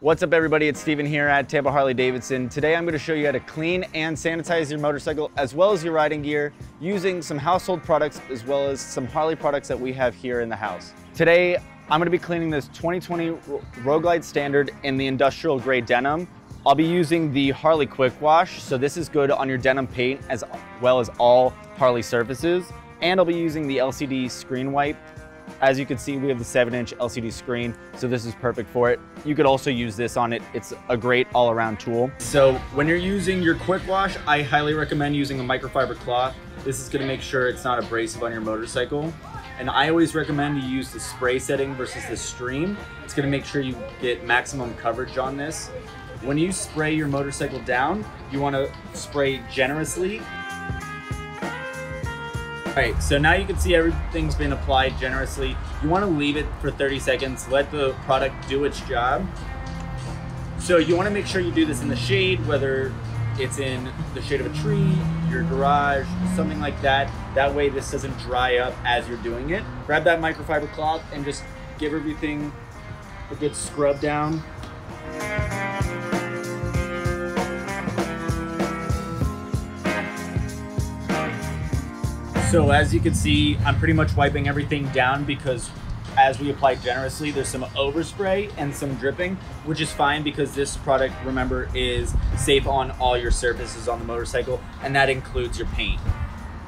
What's up everybody, it's Steven here at Tampa Harley Davidson. Today I'm going to show you how to clean and sanitize your motorcycle as well as your riding gear using some household products as well as some Harley products that we have here in the house. Today I'm going to be cleaning this 2020 Road Glide Standard in the industrial gray denim. I'll be using the Harley Quick Wash, so this is good on your denim paint as well as all Harley surfaces. And I'll be using the LCD screen wipe as you can see, we have the 7-inch LCD screen, so this is perfect for it. You could also use this on it. It's a great all-around tool. So when you're using your quick wash, I highly recommend using a microfiber cloth. This is gonna make sure it's not abrasive on your motorcycle. And I always recommend you use the spray setting versus the stream. It's gonna make sure you get maximum coverage on this. When you spray your motorcycle down, you wanna spray generously Alright, so now you can see everything's been applied generously. You want to leave it for 30 seconds, let the product do its job. So you want to make sure you do this in the shade, whether it's in the shade of a tree, your garage, something like that. That way this doesn't dry up as you're doing it. Grab that microfiber cloth and just give everything a good scrub down. So as you can see, I'm pretty much wiping everything down because as we apply generously, there's some overspray and some dripping, which is fine because this product, remember, is safe on all your surfaces on the motorcycle, and that includes your paint.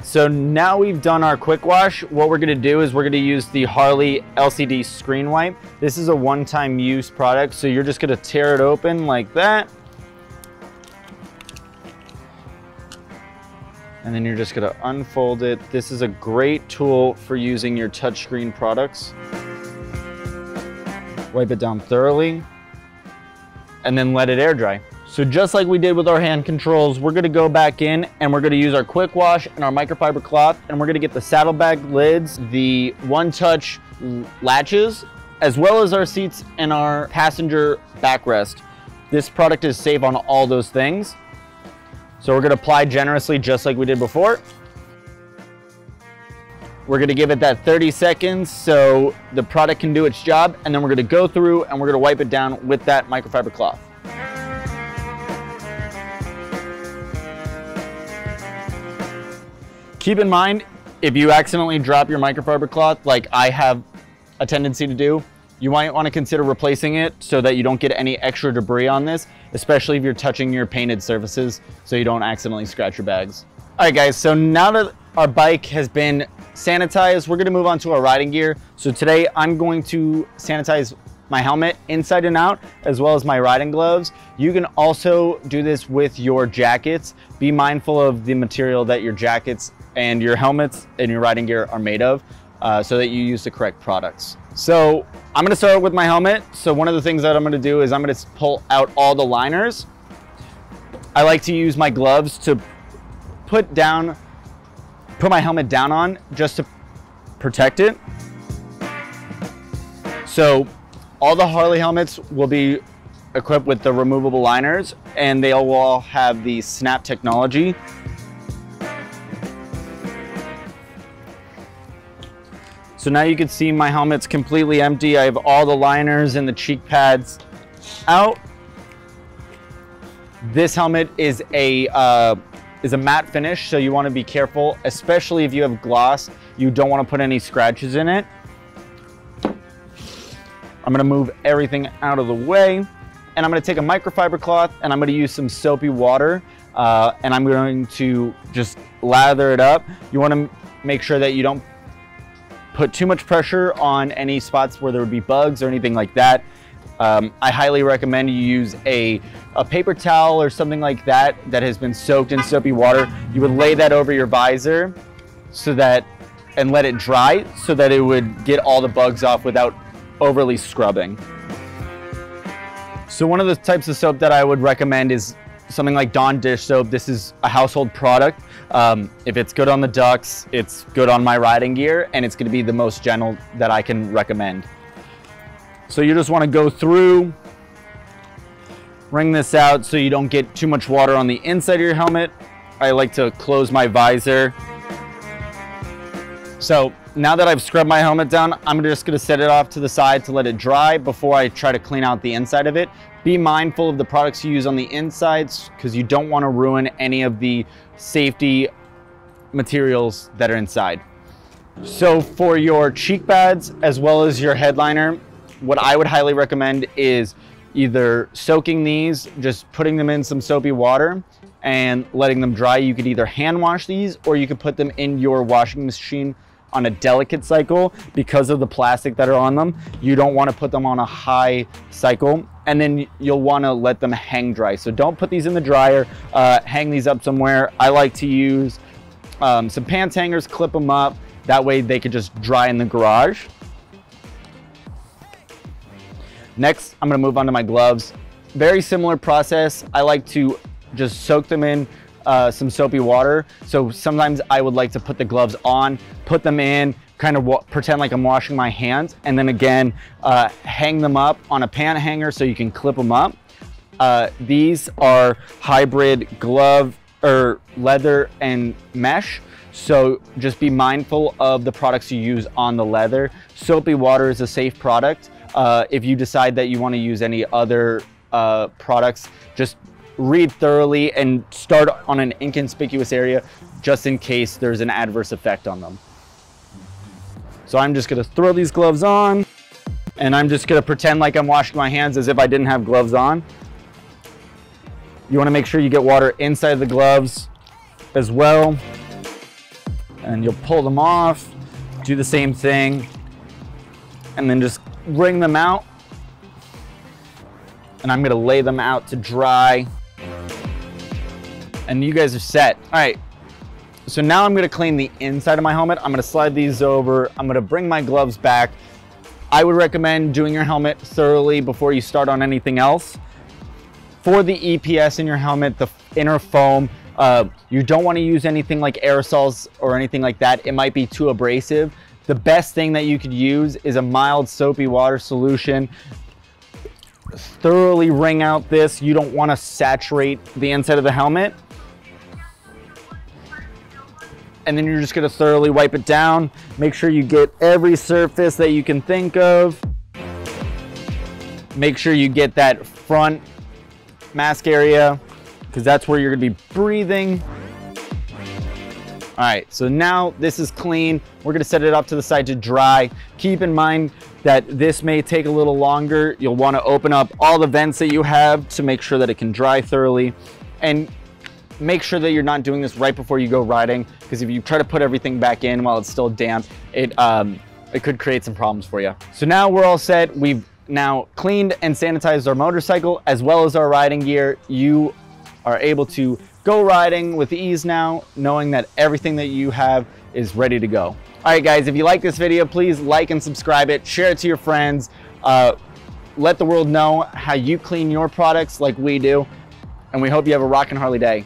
So now we've done our quick wash, what we're gonna do is we're gonna use the Harley LCD screen wipe. This is a one-time use product, so you're just gonna tear it open like that. And then you're just gonna unfold it. This is a great tool for using your touchscreen products. Wipe it down thoroughly and then let it air dry. So just like we did with our hand controls, we're gonna go back in and we're gonna use our quick wash and our microfiber cloth and we're gonna get the saddlebag lids, the one-touch latches, as well as our seats and our passenger backrest. This product is safe on all those things. So we're gonna apply generously just like we did before. We're gonna give it that 30 seconds so the product can do its job and then we're gonna go through and we're gonna wipe it down with that microfiber cloth. Keep in mind, if you accidentally drop your microfiber cloth like I have a tendency to do, you might want to consider replacing it so that you don't get any extra debris on this, especially if you're touching your painted surfaces so you don't accidentally scratch your bags. All right guys, so now that our bike has been sanitized, we're gonna move on to our riding gear. So today I'm going to sanitize my helmet inside and out, as well as my riding gloves. You can also do this with your jackets. Be mindful of the material that your jackets and your helmets and your riding gear are made of uh, so that you use the correct products. So I'm gonna start with my helmet. So one of the things that I'm gonna do is I'm gonna pull out all the liners. I like to use my gloves to put down, put my helmet down on just to protect it. So all the Harley helmets will be equipped with the removable liners and they all will all have the snap technology. So now you can see my helmet's completely empty. I have all the liners and the cheek pads out. This helmet is a uh, is a matte finish, so you want to be careful, especially if you have gloss. You don't want to put any scratches in it. I'm gonna move everything out of the way, and I'm gonna take a microfiber cloth and I'm gonna use some soapy water, uh, and I'm going to just lather it up. You want to make sure that you don't put too much pressure on any spots where there would be bugs or anything like that. Um, I highly recommend you use a, a paper towel or something like that that has been soaked in soapy water. You would lay that over your visor so that and let it dry so that it would get all the bugs off without overly scrubbing. So one of the types of soap that I would recommend is something like Dawn dish soap. This is a household product. Um, if it's good on the ducks, it's good on my riding gear, and it's gonna be the most gentle that I can recommend. So you just wanna go through, wring this out so you don't get too much water on the inside of your helmet. I like to close my visor. So now that I've scrubbed my helmet down, I'm just gonna set it off to the side to let it dry before I try to clean out the inside of it. Be mindful of the products you use on the insides because you don't want to ruin any of the safety materials that are inside. So for your cheek pads as well as your headliner, what I would highly recommend is either soaking these, just putting them in some soapy water and letting them dry. You could either hand wash these or you could put them in your washing machine on a delicate cycle because of the plastic that are on them. You don't want to put them on a high cycle and then you'll want to let them hang dry. So don't put these in the dryer, uh, hang these up somewhere. I like to use um, some pants hangers, clip them up. That way they could just dry in the garage. Next, I'm gonna move on to my gloves. Very similar process. I like to just soak them in uh, some soapy water. So sometimes I would like to put the gloves on, put them in, kind of pretend like I'm washing my hands, and then again, uh, hang them up on a pant hanger so you can clip them up. Uh, these are hybrid glove or leather and mesh. So just be mindful of the products you use on the leather. Soapy water is a safe product. Uh, if you decide that you want to use any other uh, products, just read thoroughly and start on an inconspicuous area just in case there's an adverse effect on them. So I'm just gonna throw these gloves on and I'm just gonna pretend like I'm washing my hands as if I didn't have gloves on. You wanna make sure you get water inside the gloves as well. And you'll pull them off, do the same thing, and then just wring them out. And I'm gonna lay them out to dry and you guys are set. All right, so now I'm gonna clean the inside of my helmet. I'm gonna slide these over. I'm gonna bring my gloves back. I would recommend doing your helmet thoroughly before you start on anything else. For the EPS in your helmet, the inner foam, uh, you don't wanna use anything like aerosols or anything like that. It might be too abrasive. The best thing that you could use is a mild soapy water solution thoroughly wring out this. You don't want to saturate the inside of the helmet and then you're just gonna thoroughly wipe it down. Make sure you get every surface that you can think of. Make sure you get that front mask area because that's where you're gonna be breathing. All right, so now this is clean. We're gonna set it up to the side to dry. Keep in mind that this may take a little longer. You'll wanna open up all the vents that you have to make sure that it can dry thoroughly. And make sure that you're not doing this right before you go riding because if you try to put everything back in while it's still damp, it, um, it could create some problems for you. So now we're all set. We've now cleaned and sanitized our motorcycle as well as our riding gear. You are able to go riding with ease now, knowing that everything that you have is ready to go. All right, guys, if you like this video, please like and subscribe it, share it to your friends, uh, let the world know how you clean your products like we do, and we hope you have a rockin' Harley day.